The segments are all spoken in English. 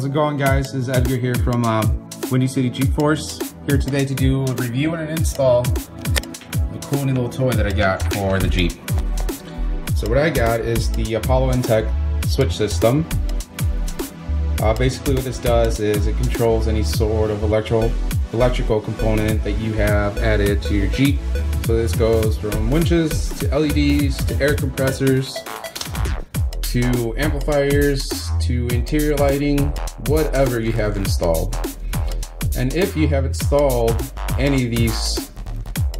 How's it going guys? This is Edgar here from uh, Windy City Jeep Force. Here today to do a review and an install a cool new little toy that I got for the Jeep. So what I got is the ApolloIntech switch system. Uh, basically what this does is it controls any sort of electrical electrical component that you have added to your Jeep. So this goes from winches to LEDs to air compressors to amplifiers to interior lighting, whatever you have installed. And if you have installed any of these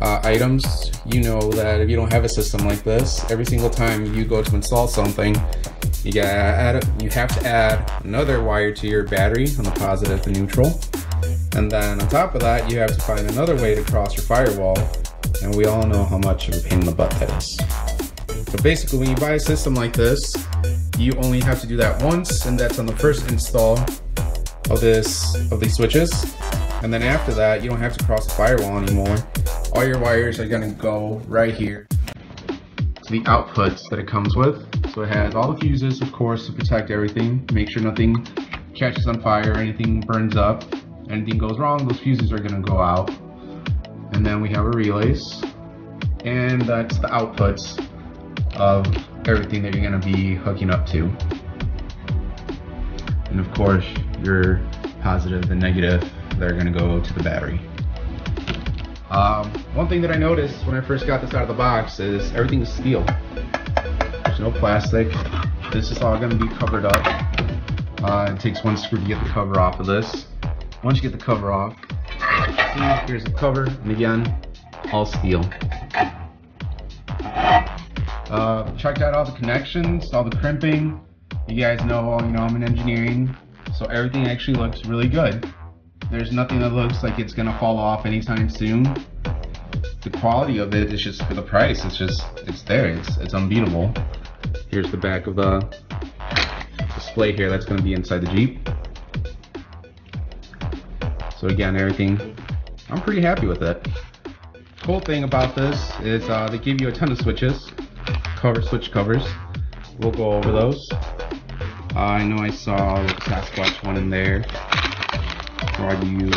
uh, items, you know that if you don't have a system like this, every single time you go to install something, you gotta add, you have to add another wire to your battery on the positive and neutral. And then on top of that, you have to find another way to cross your firewall. And we all know how much of a pain in the butt that is. So basically, when you buy a system like this, you only have to do that once, and that's on the first install of this of these switches. And then after that, you don't have to cross the firewall anymore. All your wires are gonna go right here to the outputs that it comes with. So it has all the fuses, of course, to protect everything, make sure nothing catches on fire, anything burns up, anything goes wrong, those fuses are gonna go out. And then we have a relays, and that's the outputs of everything that you're going to be hooking up to. And of course, your positive and negative that are going to go to the battery. Um, one thing that I noticed when I first got this out of the box is everything is steel. There's no plastic. This is all going to be covered up. Uh, it takes one screw to get the cover off of this. Once you get the cover off, see, here's the cover, and again, all steel. Uh, checked out all the connections, all the crimping. You guys know, you know, I'm in engineering, so everything actually looks really good. There's nothing that looks like it's gonna fall off anytime soon. The quality of it is just for the price. It's just, it's there. It's, it's unbeatable. Here's the back of the display here that's gonna be inside the Jeep. So again, everything, I'm pretty happy with it. Cool thing about this is uh, they give you a ton of switches cover switch covers. We'll go over those. Uh, I know I saw the Sasquatch one in there for all you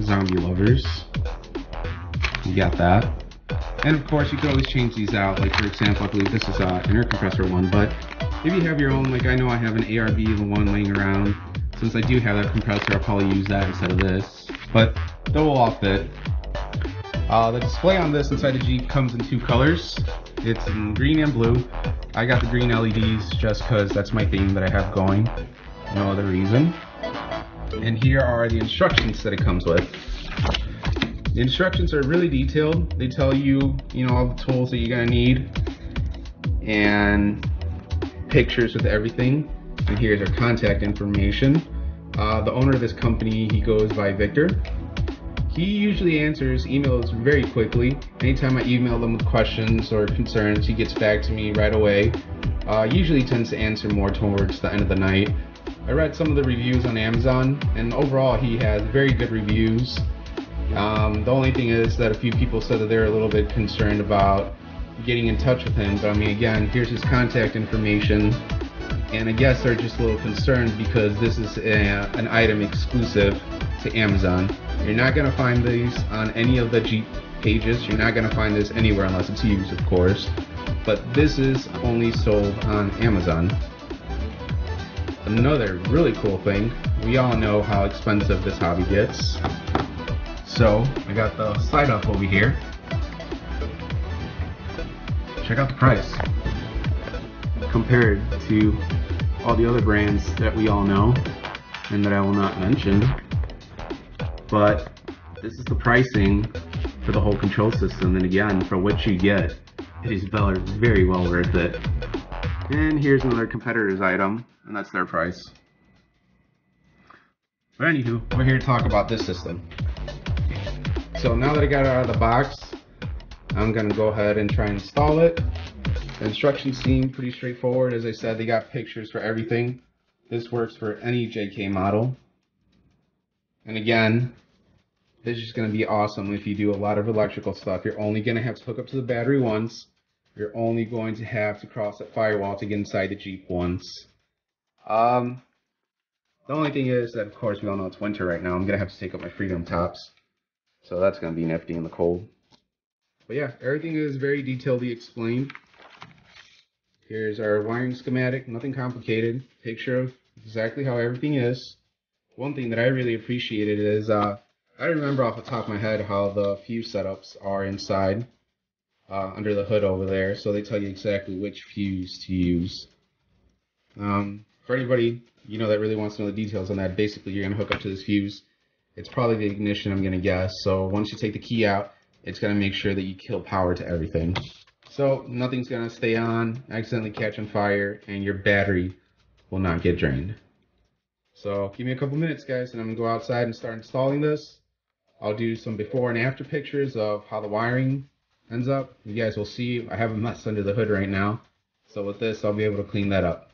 zombie lovers. You got that. And of course, you can always change these out. Like for example, I believe this is an air compressor one, but if you have your own, like I know I have an ARB, the one laying around. Since I do have that compressor, I'll probably use that instead of this. But double all fit. Uh, the display on this inside the Jeep comes in two colors. It's in green and blue. I got the green LEDs just because that's my theme that I have going. No other reason. And here are the instructions that it comes with. The instructions are really detailed. They tell you, you know, all the tools that you're gonna need and pictures with everything. And here's our contact information. Uh, the owner of this company, he goes by Victor. He usually answers emails very quickly. Anytime I email him with questions or concerns, he gets back to me right away. Uh, usually tends to answer more towards the end of the night. I read some of the reviews on Amazon, and overall he has very good reviews. Um, the only thing is that a few people said that they're a little bit concerned about getting in touch with him. But I mean, again, here's his contact information. And I guess they're just a little concerned because this is a, an item exclusive to Amazon. You're not going to find these on any of the Jeep pages. You're not going to find this anywhere unless it's used, of course. But this is only sold on Amazon. Another really cool thing, we all know how expensive this hobby gets. So, I got the side up over here. Check out the price. Compared to all the other brands that we all know and that I will not mention but this is the pricing for the whole control system. And again for what you get it is very well worth it. And here's another competitor's item and that's their price. But anywho we're here to talk about this system. So now that I got it out of the box I'm gonna go ahead and try and install it. The instructions seem pretty straightforward. As I said they got pictures for everything. This works for any JK model and again, this is going to be awesome if you do a lot of electrical stuff. You're only going to have to hook up to the battery once. You're only going to have to cross that firewall to get inside the Jeep once. Um, The only thing is that, of course, we all know it's winter right now. I'm going to have to take up my Freedom tops. So that's going to be nifty in the cold. But yeah, everything is very detailedly explained. Here's our wiring schematic, nothing complicated. Picture of exactly how everything is. One thing that I really appreciated is, uh, I remember off the top of my head how the fuse setups are inside, uh, under the hood over there. So they tell you exactly which fuse to use. Um, for anybody you know that really wants to know the details on that, basically you're gonna hook up to this fuse. It's probably the ignition, I'm gonna guess. So once you take the key out, it's gonna make sure that you kill power to everything. So nothing's gonna stay on, accidentally catch on fire, and your battery will not get drained. So give me a couple minutes, guys, and I'm gonna go outside and start installing this. I'll do some before and after pictures of how the wiring ends up. You guys will see I have a mess under the hood right now. So with this, I'll be able to clean that up.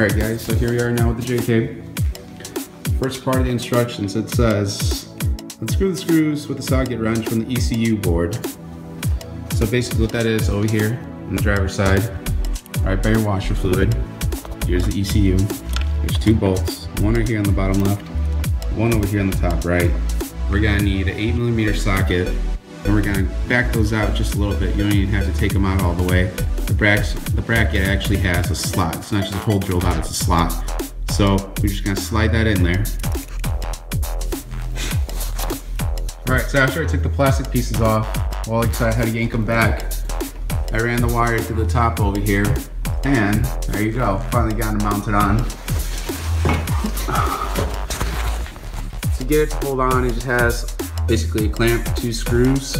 Alright guys, so here we are now with the JK. First part of the instructions, it says, unscrew the screws with the socket wrench from the ECU board. So basically what that is over here on the driver's side, right by your washer fluid, here's the ECU. There's two bolts, one right here on the bottom left, one over here on the top right. We're gonna need an 8 millimeter socket, and we're gonna back those out just a little bit. You don't even have to take them out all the way the bracket, the bracket actually has a slot. It's not just a hole drilled out, it's a slot. So we're just gonna slide that in there. All right, so after I took the plastic pieces off, like I had to yank them back. I ran the wire to the top over here, and there you go. Finally got it mounted on. To get it to hold on, it just has basically a clamp, two screws,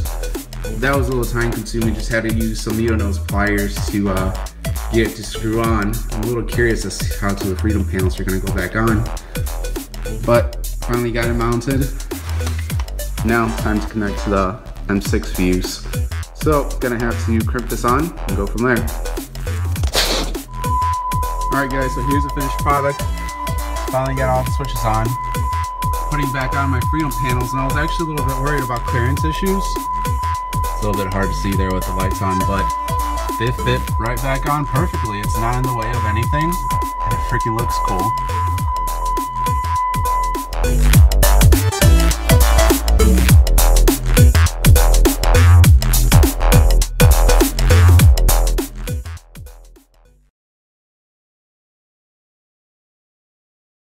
that was a little time consuming. Just had to use some needle nose pliers to uh, get it to screw on. I'm a little curious as to how to the freedom panels are gonna go back on. But finally got it mounted. Now time to connect to the M6 fuse. So gonna have to crimp this on and go from there. Alright guys, so here's the finished product. Finally got all the switches on. Putting back on my freedom panels and I was actually a little bit worried about clearance issues. It's a little bit hard to see there with the lights on, but they fit right back on perfectly. It's not in the way of anything, and it freaking looks cool.